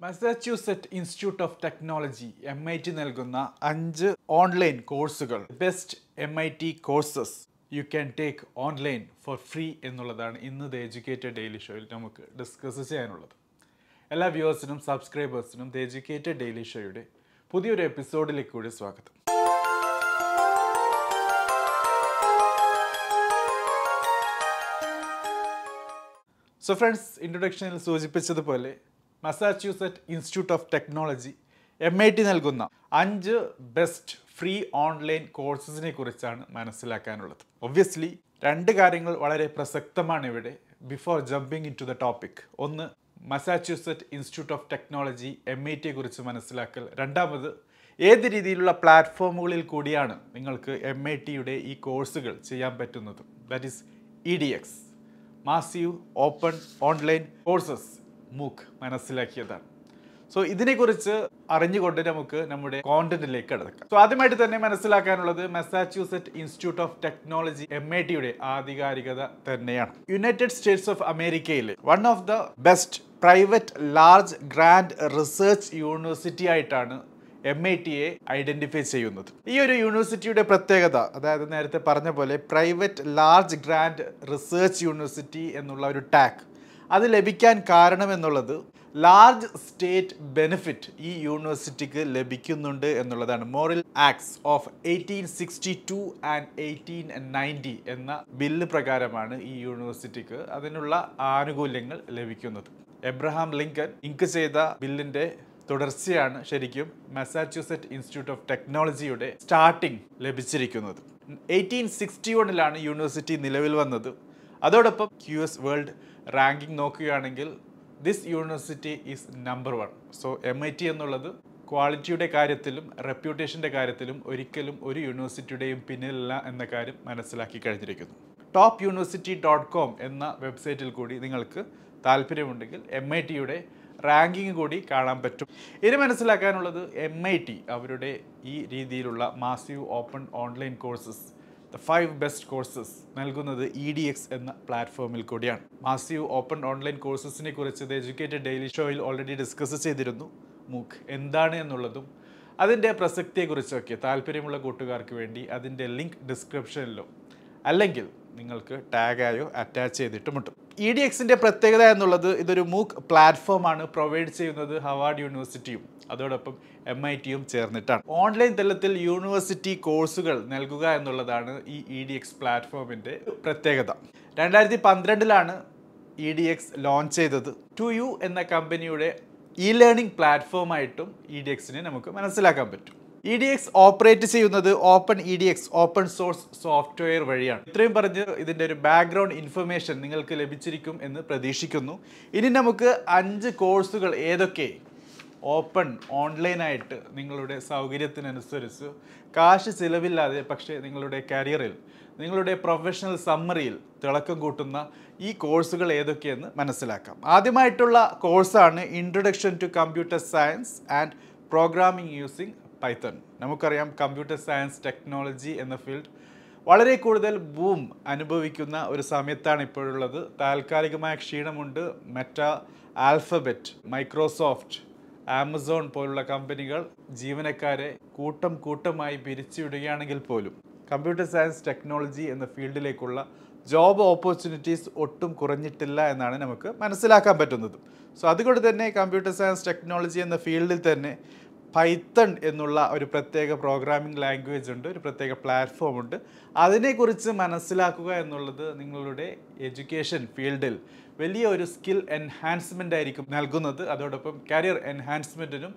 Massachusetts institute of technology M I T നൽകുന്ന അഞ്ച് online കോഴ്സുകൾ best M I T courses you can take online for free എന്നുള്ളതാണ് ഇന്നത്തെ educated daily ഷോയിൽ നമുക്ക് ഡിസ്കസ് ചെയ്യാനുള്ളത്. എല്ലാ വ്യൂവേഴ്സിനും സബ്സ്ക്രൈബേഴ്സിനും ദ എഡ്യൂക്കേറ്റഡ് ഡെയിലി ഷോയുടെ പുതിയൊരു എപ്പിസോഡിലേക്ക് കൂടി സ്വാഗതം. സോ ഫ്രണ്ട്സ് ഇൻട്രൊഡക്ഷനിൽ സൂചിപ്പിച്ചതുപോലെ Massachusetts institute of technology M I T നൽകുന്ന അഞ്ച് ബെസ്റ്റ് ഫ്രീ ഓൺലൈൻ കോഴ്സസിനെ കുറിച്ചാണ് മനസ്സിലാക്കാനുള്ളത്. ഒബ്വിയസ്ലി രണ്ട് കാര്യങ്ങൾ വളരെ പ്രസക്തമാണ് ഇവിടെ before jumping into the topic ഒന്ന് Massachusetts institute of technology M I ടിയെ കുറിച്ച് മനസ്സിലാക്കൽ. രണ്ടാമത് ഏത് രീതിയിലുള്ള പ്ലാറ്റ്ഫോമുകളിൽ കൂടിയാണ് നിങ്ങൾക്ക് എം ഐ ടിയുടെ ഈ കോഴ്സുകൾ ചെയ്യാൻ പറ്റുന്നത്? That is E D X massive open online courses MOOC മനസ്സിലാക്കിയതാണ്. So ഇതിനെക്കുറിച്ച് അറിഞ്ഞുകൊണ്ട് നമുക്ക് നമ്മുടെ കോണ്ടന്റിലേക്ക് കടക്കാം. സോ ആദ്യമായിട്ട് തന്നെ മനസ്സിലാക്കാനുള്ളത് Massachusetts institute of technology M I ടിയുടെ ആധികാരികത തന്നെയാണ്. യുണൈറ്റഡ് സ്റ്റേറ്റ്സ് ഓഫ് അമേരിക്കയിൽ one of the best private large grand research university ആയിട്ടാണ് എം ഐ ടിയെ ഐഡന്റിഫൈ ചെയ്യുന്നത്. ഈ ഒരു യൂണിവേഴ്സിറ്റിയുടെ പ്രത്യേകത അതായത് നേരത്തെ പറഞ്ഞ പോലെ private large grand research university എന്നുള്ള ഒരു ടാഗ് അത് ലഭിക്കാൻ കാരണമെന്നുള്ളത് ലാർജ് സ്റ്റേറ്റ് ബെനിഫിറ്റ് ഈ യൂണിവേഴ്സിറ്റിക്ക് ലഭിക്കുന്നുണ്ട് എന്നുള്ളതാണ്. Morrill acts of eighteen sixty two and eighteen ninety എന്ന ബില്ല് പ്രകാരമാണ് ഈ യൂണിവേഴ്സിറ്റിക്ക് അതിനുള്ള ആനുകൂല്യങ്ങൾ ലഭിക്കുന്നത്. എബ്രഹാം ലിങ്കൻ ഇങ്ക് ചെയ്ത ബില്ലിന്റെ തുടർച്ചയാണ് ശരിക്കും മസാച്യൂസെറ്റ് ഇൻസ്റ്റിറ്റ്യൂട്ട് ഓഫ് ടെക്നോളജിയുടെ സ്റ്റാർട്ടിംഗ് ലഭിച്ചിരിക്കുന്നത്. എയ്റ്റീൻ സിക്സ്റ്റി വണ്ണിലാണ് യൂണിവേഴ്സിറ്റി നിലവിൽ വന്നത്. അതോടൊപ്പം ക്യു എസ് വേൾഡ് റാങ്കിങ് നോക്കുകയാണെങ്കിൽ this university is number one so M I T എന്നുള്ളത് ക്വാളിറ്റിയുടെ കാര്യത്തിലും റെപ്യൂട്ടേഷന്റെ കാര്യത്തിലും ഒരിക്കലും ഒരു യൂണിവേഴ്സിറ്റിയുടെയും പിന്നിലല്ല എന്ന കാര്യം മനസ്സിലാക്കി കഴിഞ്ഞിരിക്കുന്നു. ടോപ്പ് യൂണിവേഴ്സിറ്റി ഡോട്ട് കോം എന്ന വെബ്സൈറ്റിൽ കൂടി നിങ്ങൾക്ക് താല്പര്യമുണ്ടെങ്കിൽ എം ഐ ടിയുടെ റാങ്കിങ് കൂടി കാണാൻ പറ്റും. ഇനി മനസ്സിലാക്കാനുള്ളത് എം ഐ ടി അവരുടെ ഈ രീതിയിലുള്ള massive open online courses the five best courses നൽകുന്നത് ഇ ഡി എക്സ് എന്ന പ്ലാറ്റ്ഫോമിൽ കൂടിയാണ്. മാസീവ് ഓപ്പൺ ഓൺലൈൻ കോഴ്സസിനെ കുറിച്ച് ദ എഡ്യൂക്കേറ്റഡ് ഡെയിലി ഷോയിൽ ഓൾറെഡി ഡിസ്കസ് ചെയ്തിരുന്നു. മൂക്ക് എന്താണ് എന്നുള്ളതും അതിന്റെ പ്രസക്തിയെക്കുറിച്ചൊക്കെ താല്പര്യമുള്ള കൂട്ടുകാർക്ക് വേണ്ടി അതിന്റെ ലിങ്ക് ഡിസ്ക്രിപ്ഷനിലോ അല്ലെങ്കിൽ നിങ്ങൾക്ക് ടാഗായോ അറ്റാച്ച് ചെയ്തിട്ടുമുണ്ട്. ഇ ഡി എക്സിന്റെ പ്രത്യേകത എന്നുള്ളത് ഇതൊരു മൂക്ക് പ്ലാറ്റ്ഫോമാണ് പ്രൊവൈഡ് ചെയ്യുന്നത് ഹവാർഡ് യൂണിവേഴ്സിറ്റിയും അതോടൊപ്പം എം ഐ ടിയും ചേർന്നിട്ടാണ്. ഓൺലൈൻ തലത്തിൽ യൂണിവേഴ്സിറ്റി കോഴ്സുകൾ നൽകുക എന്നുള്ളതാണ് ഈ ഇ ഡി എക്സ് പ്ലാറ്റ്ഫോമിന്റെ പ്രത്യേകത. രണ്ടായിരത്തി പന്ത്രണ്ടിലാണ് ഇ ഡി എക്സ് ലോഞ്ച് ചെയ്തത്. ടു യു എന്ന കമ്പനിയുടെ ഇ ലേണിംഗ് പ്ലാറ്റ്ഫോമായിട്ടും ഇ ഡി എക്സിനെ നമുക്ക് മനസ്സിലാക്കാൻ പറ്റും. ഇ ഡി എക്സ് ഓപ്പറേറ്റ് ചെയ്യുന്നത് open E D X open source software വഴിയാണ്. ഇത്രയും പറഞ്ഞ് ഇതിന്റെ ഒരു ബാക്ക്ഗ്രൗണ്ട് ഇൻഫർമേഷൻ നിങ്ങൾക്ക് ലഭിച്ചിരിക്കും എന്ന് പ്രതീക്ഷിക്കുന്നു. ഇനി നമുക്ക് അഞ്ച് കോഴ്സുകൾ ഏതൊക്കെ? ഓപ്പൺ ഓൺലൈനായിട്ട് നിങ്ങളുടെ സൗകര്യത്തിനനുസരിച്ച് കാശ് ചിലവില്ലാതെ പക്ഷേ നിങ്ങളുടെ കരിയറിൽ നിങ്ങളുടെ പ്രൊഫഷണൽ സമ്മറിയിൽ തിളക്കം കൂട്ടുന്ന ഈ കോഴ്സുകൾ ഏതൊക്കെയെന്ന് മനസ്സിലാക്കാം. ആദ്യമായിട്ടുള്ള കോഴ്സാണ് introduction to computer science and programming using Python നമുക്കറിയാം കമ്പ്യൂട്ടർ സയൻസ് ടെക്നോളജി എന്ന ഫീൽഡ് വളരെ കൂടുതൽ ബൂം അനുഭവിക്കുന്ന ഒരു സമയത്താണ് ഇപ്പോഴുള്ളത്. താൽക്കാലികമായ ക്ഷീണമുണ്ട്. മെറ്റ ആൽഫബെറ്റ് മൈക്രോസോഫ്റ്റ് ആമസോൺ പോലുള്ള കമ്പനികൾ ജീവനക്കാരെ കൂട്ടം കൂട്ടമായി പിരിച്ചുവിടുകയാണെങ്കിൽ പോലും കമ്പ്യൂട്ടർ സയൻസ് ടെക്നോളജി എന്ന ഫീൽഡിലേക്കുള്ള ജോബ് ഓപ്പർച്യൂണിറ്റീസ് ഒട്ടും കുറഞ്ഞിട്ടില്ല എന്നാണ് നമുക്ക് മനസ്സിലാക്കാൻ പറ്റുന്നത്. സോ അതുകൊണ്ട് തന്നെ കമ്പ്യൂട്ടർ സയൻസ് ടെക്നോളജി എന്ന ഫീൽഡിൽ തന്നെ പൈത്തൺ എന്നുള്ള ഒരു പ്രത്യേക പ്രോഗ്രാമിംഗ് ലാംഗ്വേജ് ഉണ്ട് ഒരു പ്രത്യേക പ്ലാറ്റ്ഫോം ഉണ്ട്. അതിനെക്കുറിച്ച് മനസ്സിലാക്കുക എന്നുള്ളത് നിങ്ങളുടെ എഡ്യൂക്കേഷൻ ഫീൽഡിൽ വലിയ ഒരു സ്കിൽ എൻഹാൻസ്മെന്റ് ആയിരിക്കും നൽകുന്നത്. അതോടൊപ്പം കരിയർ എൻഹാൻസ്മെന്റിനും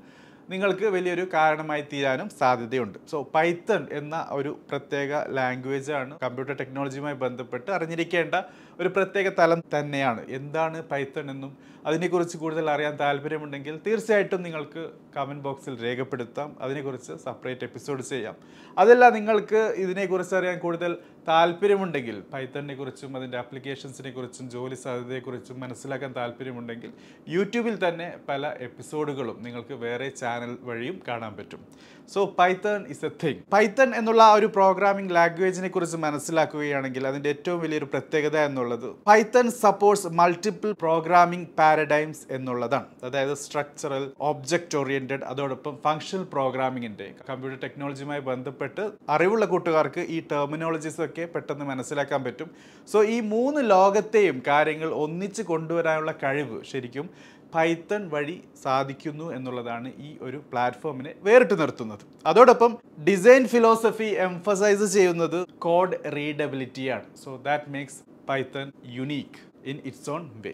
നിങ്ങൾക്ക് വലിയൊരു കാരണമായി തീരാനും സാധ്യതയുണ്ട്. സോ പൈത്തൺ എന്ന ഒരു പ്രത്യേക ലാംഗ്വേജാണ് കമ്പ്യൂട്ടർ ടെക്നോളജിയുമായി ബന്ധപ്പെട്ട് അറിഞ്ഞിരിക്കേണ്ട ഒരു പ്രത്യേക തലം തന്നെയാണ്. എന്താണ് പൈത്തൺ എന്നും അതിനെക്കുറിച്ച് കൂടുതൽ അറിയാൻ താല്പര്യമുണ്ടെങ്കിൽ തീർച്ചയായിട്ടും നിങ്ങൾക്ക് കമന്റ് ബോക്സിൽ രേഖപ്പെടുത്താം. അതിനെക്കുറിച്ച് സെപ്പറേറ്റ് എപ്പിസോഡ് ചെയ്യാം. അതല്ല നിങ്ങൾക്ക് ഇതിനെക്കുറിച്ച് അറിയാൻ കൂടുതൽ താല്പര്യമുണ്ടെങ്കിൽ പൈത്തണിനെ കുറിച്ചും അതിന്റെ ആപ്ലിക്കേഷൻസിനെ കുറിച്ചും ജോലി സാധ്യതയെക്കുറിച്ചും മനസ്സിലാക്കാൻ താല്പര്യമുണ്ടെങ്കിൽ യൂട്യൂബിൽ തന്നെ പല എപ്പിസോഡുകളും നിങ്ങൾക്ക് വേറെ ചാനൽ വഴിയും കാണാൻ പറ്റും. So Python is a thing Python എന്നുള്ള ഒരു പ്രോഗ്രാമിംഗ് ലാംഗ്വേജിനെ കുറിച്ച് മനസ്സിലാക്കുകയാണെങ്കിൽ അതിന്റെ ഏറ്റവും വലിയൊരു പ്രത്യേകത എന്നുള്ളത് എന്നുള്ളത് Python supports multiple programming paradigms എന്നുള്ളതാണ്. അതായത് സ്ട്രക്ചറൽ ഒബ്ജക്റ്റ് ഓറിയന്റഡ് അതോടൊപ്പം ഫങ്ഷണൽ പ്രോഗ്രാമിംഗിന്റെ കമ്പ്യൂട്ടർ ടെക്നോളജിയുമായി ബന്ധപ്പെട്ട് അറിവുള്ള കൂട്ടുകാർക്ക് ഈ ടെർമിനോളജീസ് ഒക്കെ പെട്ടെന്ന് മനസ്സിലാക്കാൻ പറ്റും. സോ ഈ മൂന്ന് ലോകത്തെയും കാര്യങ്ങൾ ഒന്നിച്ച് കൊണ്ടുവരാനുള്ള കഴിവ് ശരിക്കും പൈത്തൺ വഴി സാധിക്കുന്നു എന്നുള്ളതാണ് ഈ ഒരു പ്ലാറ്റ്ഫോമിനെ വേറിട്ട് നിർത്തുന്നത്. അതോടൊപ്പം ഡിസൈൻ ഫിലോസഫി എംഫസൈസ് ചെയ്യുന്നത് code റീഡബിലിറ്റിയാണ് so that makes Python unique in its own way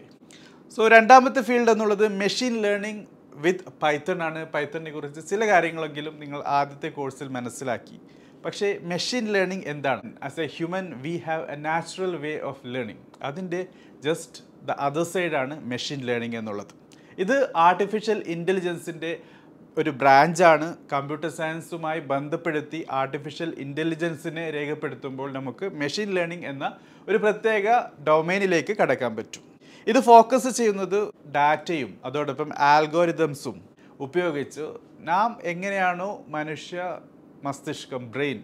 so രണ്ടാമത്തെ ഫീൽഡ് എന്നുള്ളത് മെഷീൻ ലേണിംഗ് വിത്ത് പൈത്തൺ ആണ്. പൈത്തണിനെ കുറിച്ച് ചില കാര്യങ്ങളെങ്കിലും നിങ്ങൾ ആദ്യത്തെ കോഴ്സിൽ മനസ്സിലാക്കി. പക്ഷേ മെഷീൻ ലേണിംഗ് എന്താണ്? As a human we have a natural way of learning അതിന്റെ ജസ്റ്റ് ദ അതർ സൈഡാണ് മെഷീൻ ലേണിംഗ് എന്നുള്ളത്. ഇത് ആർട്ടിഫിഷ്യൽ ഇന്റലിജൻസിന്റെ ഒരു ബ്രാഞ്ചാണ് കമ്പ്യൂട്ടർ സയൻസുമായി ബന്ധപ്പെടുത്തി ആർട്ടിഫിഷ്യൽ ഇന്റലിജൻസിനെ രേഖപ്പെടുത്തുമ്പോൾ നമുക്ക് മെഷീൻ ലേണിംഗ് എന്ന ഒരു പ്രത്യേക ഡൊമൈനിലേക്ക് കടക്കാൻ പറ്റും. ഇത് ഫോക്കസ് ചെയ്യുന്നത് ഡാറ്റയും അതോടൊപ്പം ആൽഗോരിതംസും ഉപയോഗിച്ച് നാം എങ്ങനെയാണോ മനുഷ്യ മസ്തിഷ്കം ബ്രെയിൻ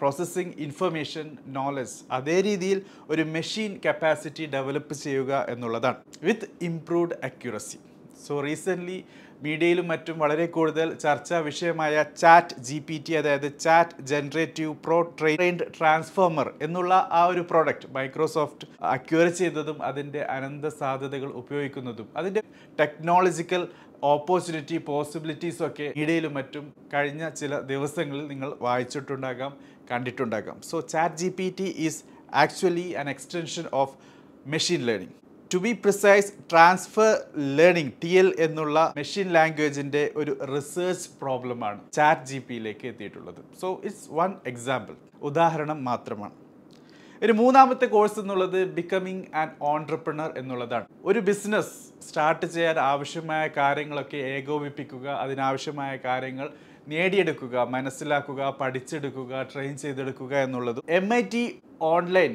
പ്രോസസ്സിംഗ് ഇൻഫർമേഷൻ നോളജ് അതേ രീതിയിൽ ഒരു മെഷീൻ കപ്പാസിറ്റി ഡെവലപ്പ് ചെയ്യുക എന്നുള്ളതാണ്. With improved accuracy. So recently മീഡിയയിലും മറ്റും വളരെ കൂടുതൽ ചർച്ചാ വിഷയമായ ചാറ്റ് ജി പി ടി അതായത് chat generative pro trained transformer എന്നുള്ള ആ ഒരു പ്രോഡക്റ്റ് മൈക്രോസോഫ്റ്റ് അക്യൂർ ചെയ്തതും അതിന്റെ അനന്ത സാധ്യതകൾ ഉപയോഗിക്കുന്നതും. അതിന്റെ ടെക്നോളജിക്കൽ ഓപ്പർച്യൂണിറ്റി പോസിബിലിറ്റീസും ഒക്കെ മീഡിയയിലും മറ്റും കഴിഞ്ഞ ചില ദിവസങ്ങളിൽ നിങ്ങൾ വായിച്ചിട്ടുണ്ടാകാം കണ്ടിട്ടുണ്ടാകാം. So chat G P T is actually an extension of machine learning to be precise transfer learning T L എന്നുള്ള മെഷീൻ ലാംഗ്വേജിന്റെ ഒരു റിസർച്ച് പ്രോബ്ലമാണ് ചാറ്റ് ജി പിയിലേക്ക് എത്തിയിട്ടുള്ളത്. സോ ഇറ്റ്സ് വൺ എക്സാമ്പിൾ ഉദാഹരണം മാത്രമാണ്. ഒരു മൂന്നാമത്തെ കോഴ്സ് എന്നുള്ളത് ബിക്കമിങ് ആൻ ഓൺട്രപ്രണർ എന്നുള്ളതാണ്. ഒരു ബിസിനസ് സ്റ്റാർട്ട് ചെയ്യാൻ ആവശ്യമായ കാര്യങ്ങളൊക്കെ ഏകോപിപ്പിക്കുക അതിനാവശ്യമായ കാര്യങ്ങൾ നേടിയെടുക്കുക മനസ്സിലാക്കുക പഠിച്ചെടുക്കുക ട്രെയിൻ ചെയ്തെടുക്കുക എന്നുള്ളത് M I T online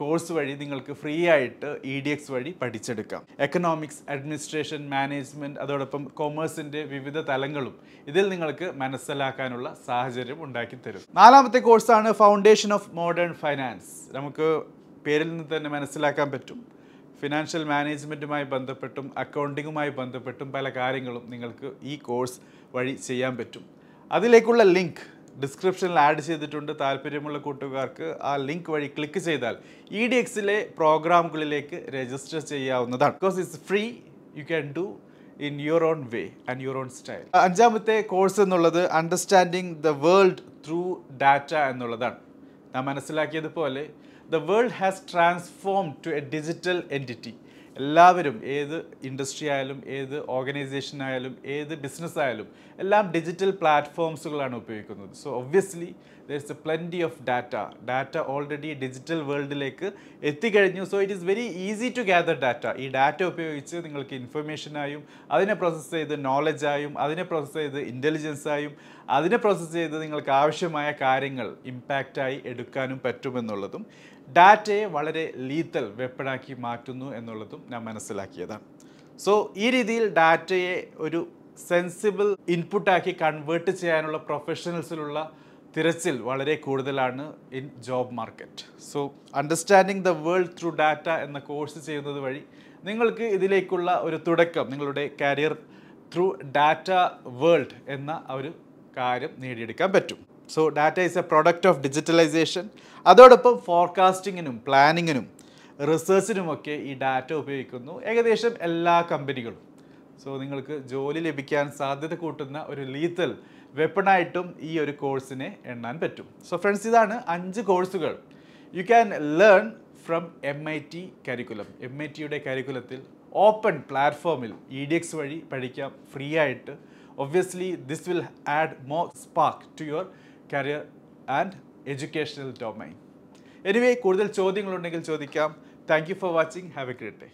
course വഴി നിങ്ങൾക്ക് ഫ്രീ ആയിട്ട് ഇ ഡി എക്സ് വഴി പഠിച്ചെടുക്കാം. എക്കണോമിക്സ് അഡ്മിനിസ്ട്രേഷൻ മാനേജ്മെന്റ് അതോടൊപ്പം കൊമേഴ്സിന്റെ വിവിധ തലങ്ങളും ഇതിൽ നിങ്ങൾക്ക് മനസ്സിലാക്കാനുള്ള സാഹചര്യം ഉണ്ടാക്കി തരും. നാലാമത്തെ കോഴ്സാണ് ഫൗണ്ടേഷൻ ഓഫ് മോഡേൺ ഫൈനാൻസ് നമുക്ക് പേരിൽ നിന്ന് തന്നെ മനസ്സിലാക്കാൻ പറ്റും. ഫിനാൻഷ്യൽ മാനേജ്മെന്റുമായി ബന്ധപ്പെട്ടും അക്കൗണ്ടിങ്ങുമായി ബന്ധപ്പെട്ടും പല കാര്യങ്ങളും നിങ്ങൾക്ക് ഈ കോഴ്സ് വഴി ചെയ്യാൻ പറ്റും. അതിലേക്കുള്ള ലിങ്ക് ഡിസ്ക്രിപ്ഷനിൽ ആഡ് ചെയ്തിട്ടുണ്ട് താല്പര്യമുള്ള കൂട്ടുകാർക്ക് ആ ലിങ്ക് വഴി ക്ലിക്ക് ചെയ്താൽ ഇ ഡി എക്സിലെ പ്രോഗ്രാമുകളിലേക്ക് രജിസ്റ്റർ ചെയ്യാവുന്നതാണ്. Because it's free you can do in your own way and your own style അഞ്ചാമത്തെ കോഴ്സ് എന്നുള്ളത് understanding the world through data എന്നുള്ളതാണ്. നാം മനസ്സിലാക്കിയതുപോലെ the world has transform to a digital entity എല്ലാവരും ഏത് industry ആയാലും ഏത് ഓർഗനൈസേഷൻ ആയാലും ഏത് ബിസിനസ് ആയാലും എല്ലാം ഡിജിറ്റൽ പ്ലാറ്റ്ഫോംസുകളാണ് ഉപയോഗിക്കുന്നത്. So obviously there is a plenty of data data already digital വേൾഡിലേക്ക് എത്തിക്കഴിഞ്ഞു. So it is very easy to gather data ഈ ഡാറ്റ ഉപയോഗിച്ച് നിങ്ങൾക്ക് ഇൻഫർമേഷനായും അതിനെ പ്രോസസ്സ് ചെയ്ത് നോളജായും അതിനെ പ്രോസസ്സ് ചെയ്ത് ഇന്റലിജൻസായും അതിനെ പ്രോസസ്സ് ചെയ്ത് നിങ്ങൾക്ക് ആവശ്യമായ കാര്യങ്ങൾ ഇമ്പാക്റ്റായി എടുക്കാനും പറ്റുമെന്നുള്ളതും ഡാറ്റയെ വളരെ ലീത്തൽ വെപ്പണാക്കി മാറ്റുന്നു എന്നുള്ളതും ഞാൻ മനസ്സിലാക്കിയതാണ്. സോ ഈ രീതിയിൽ ഡാറ്റയെ ഒരു സെൻസിബിൾ ഇൻപുട്ടാക്കി കൺവേർട്ട് ചെയ്യാനുള്ള പ്രൊഫഷണൽസിലുള്ള തിരച്ചിൽ വളരെ കൂടുതലാണ് in job market so understanding the world through data എന്ന കോഴ്സ് ചെയ്യുന്നത് വഴി നിങ്ങൾക്ക് ഇതിലേക്കുള്ള ഒരു തുടക്കം നിങ്ങളുടെ കരിയർ ത്രൂ ഡാറ്റ വേൾഡ് എന്ന ഒരു കാര്യം നേടിയെടുക്കാൻ പറ്റും. So data is a product of digitalisation അതോടൊപ്പം ഫോർകാസ്റ്റിങ്ങിനും പ്ലാനിങ്ങിനും റിസർച്ചിനുമൊക്കെ ഈ ഡാറ്റ ഉപയോഗിക്കുന്നു. ഏകദേശം എല്ലാ കമ്പനികളും. സോ നിങ്ങൾക്ക് ജോലി ലഭിക്കാൻ സാധ്യത കൂട്ടുന്ന ഒരു ലീത്തൽ വെപ്പണായിട്ടും ഈ ഒരു കോഴ്സിനെ എണ്ണാൻ പറ്റും. സോ ഫ്രണ്ട്സ് ഇതാണ് അഞ്ച് കോഴ്സുകൾ you can learn from M I T curriculum M I ടിയുടെ കരിക്കുലത്തിൽ ഓപ്പൺ പ്ലാറ്റ്ഫോമിൽ ഇ ഡി എക്സ് വഴി പഠിക്കാം ഫ്രീ ആയിട്ട്. Obviously this will add more spark to your career and educational domain anyway കൂടുതൽ ചോദ്യങ്ങളുണ്ടെങ്കിൽ ചോദിക്കാം. Thank you for watching have a great day